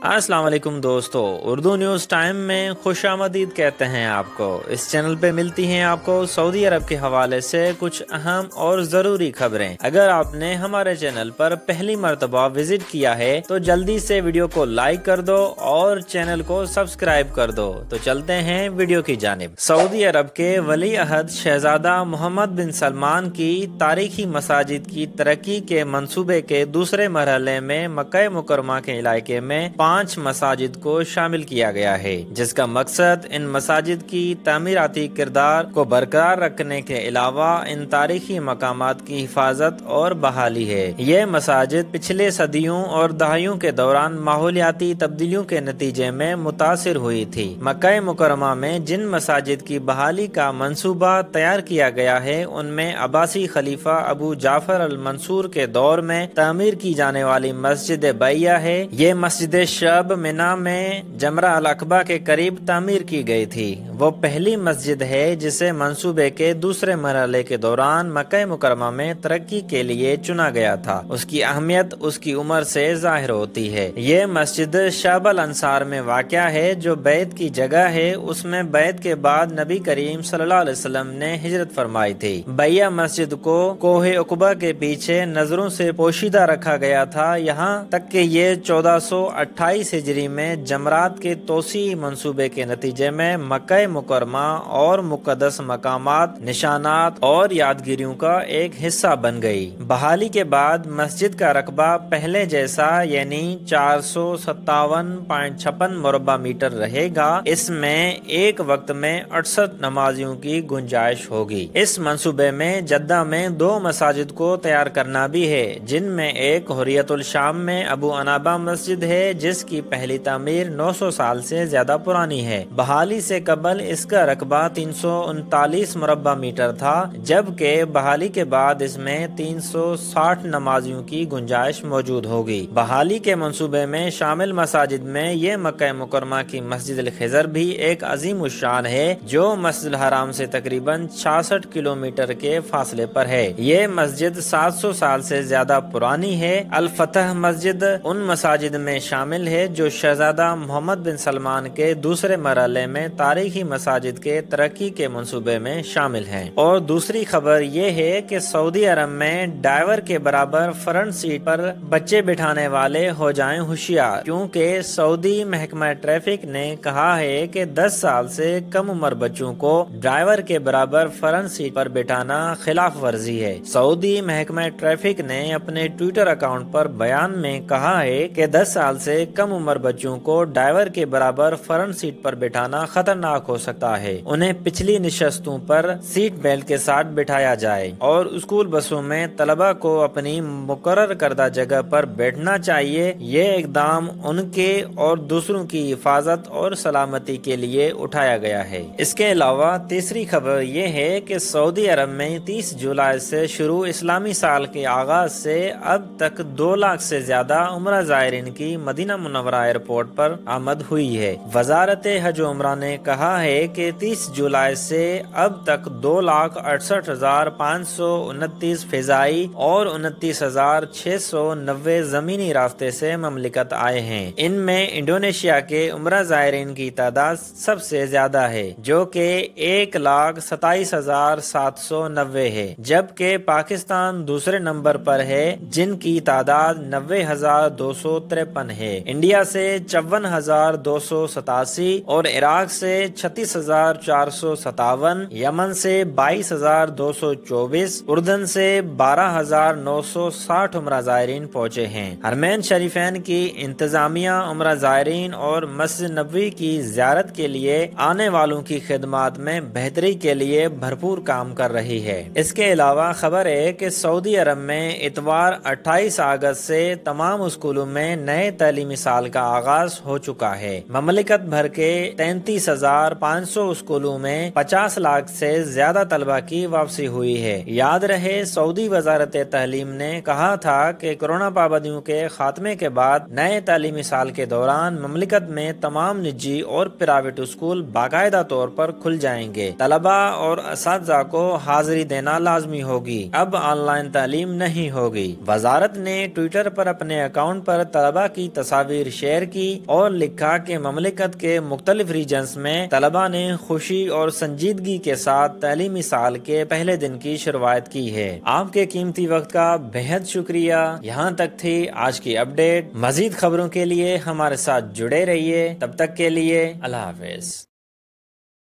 अस्सलाम वालेकुम दोस्तों। उर्दू न्यूज़ टाइम में खुश आमदीद कहते हैं आपको। इस चैनल पे मिलती हैं आपको सऊदी अरब के हवाले से कुछ अहम और ज़रूरी खबरें। अगर आपने हमारे चैनल पर पहली मरतबा विज़िट किया है तो जल्दी से वीडियो को लाइक कर दो और चैनल को सब्सक्राइब कर दो। तो चलते हैं वीडियो की जानब। सऊदी अरब के वली अहद शहजादा मोहम्मद बिन सलमान की तारीखी मसाजिद की तरक्की के मनसूबे के दूसरे मरहले में मक् मुकरमा के इलाके में पाँच मसाजिद को शामिल किया गया है, जिसका मकसद इन मसाजिद की तमीराती किरदार को बरकरार रखने के अलावा इन तारीखी मकाम की हिफाजत और बहाली है। ये मसाजिद पिछले सदियों और दहाइयों के दौरान माहौलियाती तब्दीलियों के नतीजे में मुतासर हुई थी। मक्का मुकरमा में जिन मसाजिद की बहाली का मनसूबा तैयार किया गया है, उनमें अबासी खलीफा अबू जाफ़र अल मंसूर के दौर में तमीर की जाने वाली मस्जिद बैया है। ये मस्जिद शब मिना में जमरा अल अकबा के करीब तामीर की गई थी। वो पहली मस्जिद है जिसे मंसूबे के दूसरे मरहले के दौरान मकई मुकरमा में तरक्की के लिए चुना गया था। उसकी अहमियत उसकी उम्र से ज़ाहिर होती है। ये मस्जिद शाबल अंसार में वाक़ है, जो बैत की जगह है। उसमें बैत के बाद नबी करीम अलैहि ने हिजरत फरमाई थी। बैया मस्जिद को कोहे उकबा के पीछे नज़रों से पोशीदा रखा गया था। यहाँ तक के ये चौदह सौ अट्ठाईस हिजरी में जमरात के तोसी मंसूबे के नतीजे में मकई मुकरमा और मुकदस मकाम निशानात और यादगिरियों का एक हिस्सा बन गई। बहाली के बाद मस्जिद का रकबा पहले जैसा, यानी चार सौ सत्तावन पॉइंट छप्पन मुरबा मीटर रहेगा। इसमें एक वक्त में अड़सठ नमाजियों की गुंजाइश होगी। इस मंसूबे में जद्दा में दो मसाजिद को तैयार करना भी है, जिनमें एक हुरियतुल शाम में अबू अनाबा मस्जिद है, जिस इसकी पहली तमीर 900 साल से ज़्यादा पुरानी है। बहाली से कबल इसका रकबा तीन मुरबा मीटर था, जबकि बहाली के बाद इसमें 360 नमाजियों की गुंजाइश मौजूद होगी बहाली के मंसूबे में शामिल मसाजिद में ये मक् मुकरमा की मस्जिद खजर भी एक अजीम शान है, जो मस्जिद हराम से तकरीबन छियासठ किलोमीटर के फासले पर है। ये मस्जिद 700 साल से ज़्यादा पुरानी है। अल फतह मस्जिद उन मसाजिद में शामिल है जो शहजादा मोहम्मद बिन सलमान के दूसरे मरहले में तारीखी मसाजिद के तरक्की के मनसूबे में शामिल हैं। और दूसरी खबर ये है कि सऊदी अरब में ड्राइवर के बराबर फ्रंट सीट पर बच्चे बिठाने वाले हो जाएँ होशियार, क्योंकि सऊदी महकमा ट्रैफ़िक ने कहा है कि 10 साल से कम उम्र बच्चों को ड्राइवर के बराबर फ्रंट सीट पर बिठाना खिलाफ वर्जी है। सऊदी महकमा ट्रैफ़िक ने अपने ट्विटर अकाउंट पर बयान में कहा है कि 10 साल से कम उम्र बच्चों को ड्राइवर के बराबर फ्रंट सीट पर बैठाना खतरनाक हो सकता है। उन्हें पिछली निशस्तों पर सीट बेल्ट के साथ बिठाया जाए और स्कूल बसों में तलबा को अपनी मुकर करदा जगह पर बैठना चाहिए। ये इकदाम उनके और दूसरों की हिफाजत और सलामती के लिए उठाया गया है। इसके अलावा तीसरी खबर ये है कि सऊदी अरब में 30 जुलाई से शुरू इस्लामी साल के आगाज़ से अब तक दो लाख से ज़्यादा उम्र जायरीन की मदीना मुनवरा एयरपोर्ट पर आमद हुई है। वजारत हज उम्र ने कहा है कि 30 जुलाई से अब तक दो लाख अड़सठ हज़ार पाँच सौ उनतीस फिजाई और उनतीस हज़ार छह सौ नब्बे जमीनी रास्ते से ममलिकत आए हैं। इनमें इंडोनेशिया के उम्र जायरीन की तादाद सबसे ज़्यादा है, जो कि एक लाख सताईस हज़ार सात सौ नब्बे है, जबकि पाकिस्तान दूसरे नंबर पर है, जिनकी तादाद नब्बे हज़ार दो सौ तिरपन है। इंडिया से चौवन हज़ार दो सौ सतासी और इराक से छत्तीस हज़ार चार सौ सतावन, यमन से बाईस हज़ार दो सौ चौबीस, उर्दन से बारह हज़ार नौ सौ साठ उम्र जायरीन पहुँचे हैं। हरमैन शरीफैन की इंतजामिया उम्र जायरीन और मस्जिद नबी की जियारत के लिए आने वालों की खिदमत में बेहतरी के लिए भरपूर काम कर रही है। इसके अलावा खबर है कि सऊदी अरब में इतवार 28 अगस्त से तमाम स्कूलों में नए तलीमी साल का आगाज़ हो चुका है। ममलिकत भर के तैतीस हज़ार पाँच सौ स्कूलों में पचास लाख से ज़्यादा तलबा की वापसी हुई है। याद रहे, सऊदी वजारत तहलीम ने कहा था कि कोरोना पाबंदियों के खात्मे के बाद नए तालीमी साल के दौरान ममलिकत में तमाम निजी और प्राइवेट स्कूल बाकायदा तौर पर खुल जाएँगे। तलबा और इस को हाजिरी देना लाजमी होगी। अब ऑनलाइन तालीम नहीं होगी। वजारत ने ट्विटर पर अपने अकाउंट पर तलबा की तस्वीर तस्वीर शेयर की और लिखा कि ममलिकत के मुख्तलिफ़ रीजन्स में तलबा ने खुशी और संजीदगी के साथ तलीमी साल के पहले दिन की शुरुआत की है। आपके कीमती वक्त का बेहद शुक्रिया। यहाँ तक थी आज की अपडेट। मजीद खबरों के लिए हमारे साथ जुड़े रहिए। तब तक के लिए अल्लाह हाफिज।